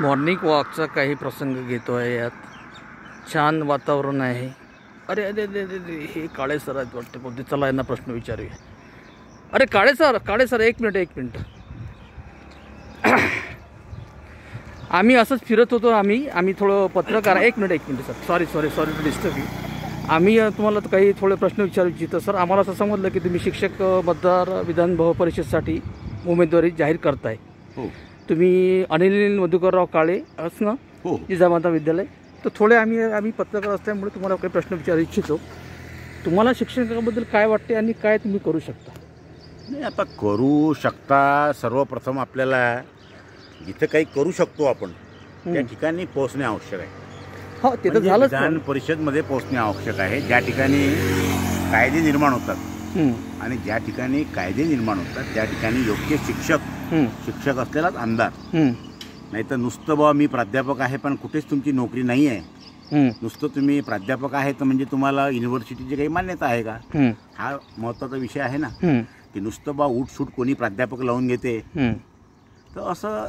Morning वॉकचा काही प्रसंग घेतो आहे यात. छान वातावरण आहे. अरे अरे अरे अरे अरे, हे काळे सर आहेत वाटते. बोलते चला यांना प्रश्न विचारूया. अरे काळे सर काळे सर एक मिनिट एक मिनिट. आम्ही असंच फिरत होतो आम्ही आम्ही थोडं पत्रकार एक मिनिट एक minute sir. Sorry sorry sorry to disturb you आम्ही तुम्हाला काही थोडे प्रश्न विचारू इच्छितो सर आम्हाला असं समजलं की तुम्ही शिक्षक मतदार विधान भव परिषदसाठी उमेदवारी जाहीर करताय. हो. तुम्ही अनिल मधुकरराव काळे असं ना? हो. जिजामाता विद्यालय. तर थोडे आम्ही आम्ही पत्रकार असल्यामुळे तुम्हाला काही प्रश्न विचारू इच्छितो. तुम्हाला शिक्षकाबद्दल काय वाटते आणि काय तुम्ही करू शकता? नाही आता करू शकता. सर्वप्रथम आपल्याला जिथं काही करू शकतो आपण. त्या ठिकाणी पोहोचणे आवश्यक आहे. हो ते तर म्हणजे झालंच विधान परिषदमध्ये पोहोचणे आवश्यक आहे. ज्या ठिकाणी कायदे निर्माण होतात आणि ज्या ठिकाणी कायदे निर्माण होतात त्या ठिकाणी योग्य शिक्षक शिक्षक असलेलाच आमदार. हं, नाही तर नुसतं बाबा मी प्राध्यापक आहे पण कुठेच तुमची नोकरी नाही आहे नुसतं तुम्ही प्राध्यापक आहे तर म्हणजे तुम्हाला युनिव्हर्सिटीची काही मान्यता आहे का? हं, महत्त्वाचा विषय आहे ना. की नुसतं बा उठसूट कोणी प्राध्यापक लावून घेते. तर असं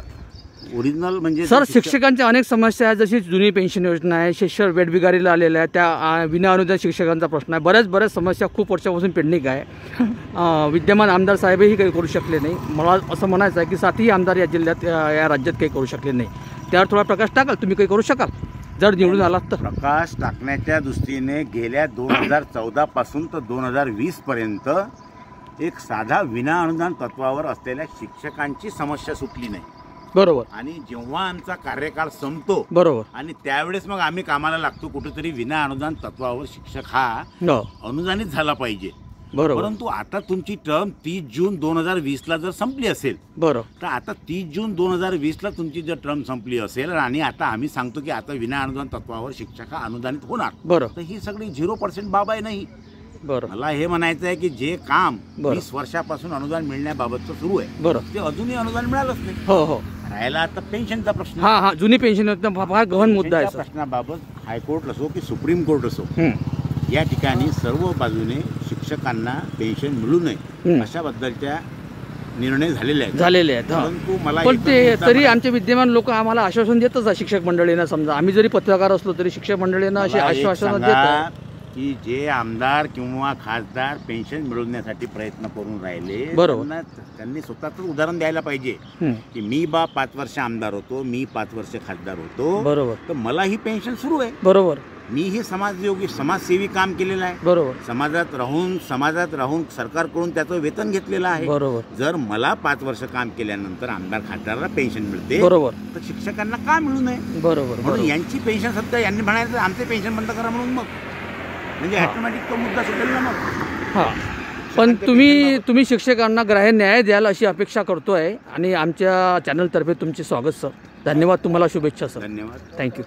ओरिजिनल म्हणजे सर शिक्षक- शिक्षकांच्या अनेक समस्या आहेत जशी जुनी पेन्शन योजना आहे शिक्षक वेठबिगारीला आलेल्या आहेत त्या आ, विनाअनुदान शिक्षकांचा प्रश्न आहे. बऱ्याच बऱ्याच समस्या खूप वर्षापासून पेंडिंग आहे. विद्यमान आमदार साहेबही काही करू शकले नाही. मला असं म्हणायचं आहे की सातही आमदार या जिल्ह्यात या राज्यात काही करू शकले नाही. त्यावर थोडा प्रकाश टाकाल तुम्ही काही करू शकाल? जर निवडून आलात तर. प्रकाश टाकण्याच्या दृष्टीने गेल्या दोन हजार चौदा पासून तर दोन हजार वीस पर्यंत एक साधा विना अनुदान तत्वावर असलेल्या शिक्षकांची समस्या सुटली नाही. बरोबर. आणि जेव्हा आमचा कार्यकाळ संपतो बरोबर. आणि त्यावेळेस मग आम्ही कामाला लागतो कुठेतरी विना अनुदान तत्वावर शिक्षक हा हो. अनुदानित झाला पाहिजे. बरोबर. परंतु आता तुमची टर्म तीस जून दोन हजार वीसला जर संपली असेल बरोबर. तर आता तीस जून दोन हजार वीसला तुमची जर टर्म संपली असेल आणि आता आम्ही सांगतो की आता विना अनुदान तत्वावर शिक्षक हा अनुदानित होणार बरोबर. तर ही सगळी झिरो पर्सेंट बाब आहे नाही. बरोबर. मला हे म्हणायचं आहे की जे काम बरं. वीस वर्षापासून अनुदान मिळण्याबाबतचं सुरू आहे बरोबर. ते अजूनही अनुदान मिळालंच नाही. हो हो. राहिला आता पेन्शनचा प्रश्न हा हा जुनी पेन्शन योजना फार गहन मुद्दा आहे सर. प्रश्नाबाबत हायकोर्ट असो की सुप्रीम कोर्ट असो या ठिकाणी सर्व बाजूने शिक्षकांना पेन्शन मिळू नये हं. अशाबद्दलच्या निर्णय झालेले आहेत. झालेले आहेत हा. परंतु मला पण ते तरी आमचे विद्यमान लोक आम्हाला आश्वासन देतच आहे शिक्षक मंडळींना समजा. आम्ही जरी पत्रकार असलो तरी शिक्षक मंडळींना मला एक आश्वासन देत सांगा आहे. की जे आमदार किंवा खासदार पेन्शन मिळवण्यासाठी प्रयत्न करून राहिले बरोबर. त्यांना- त्यांनी स्वतःच उदाहरण द्यायला पाहिजे. हं, की मी बा पाच वर्ष आमदार होतो मी पाच वर्ष खासदार होतो. बरोबर. तर मला ही पेन्शन सुरू आहे. बरोबर. मी हे समाजयोगी समाजसेवी काम केलेलं आहे. बरोबर. समाजात राहून समाजात राहून सरकारकडून त्याचं वेतन घेतलेलं आहे. बरोबर. जर मला पाच वर्ष काम केल्यानंतर आमदार खासदारला पेन्शन मिळते बरोबर. तर शिक्षकांना का मिळू नये? बरोबर म्हणून बरोबर. यांची पेन्शन सध्या यांनी म्हणायचं आमचे पेन्शन बंद करा म्हणून मग. म्हणजे ऑटोमॅटिक तो मुद्दा सुटेल ना मग. हा. पण तुम्ही तुम्ही शिक्षकांना ग्राह्य न्याय द्याल अशी अपेक्षा करतोय आणि आमच्या चॅनलतर्फे तुमचे स्वागत सर धन्यवाद तुम्हाला शुभेच्छा सर धन्यवाद. थँक्यू